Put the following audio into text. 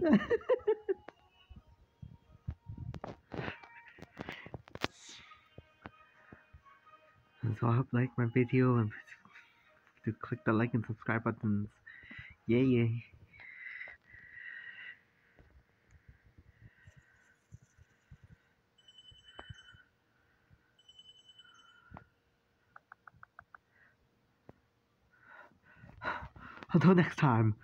so I hope you like my video and to click the like and subscribe buttons. Yeah, yeah. Until next time.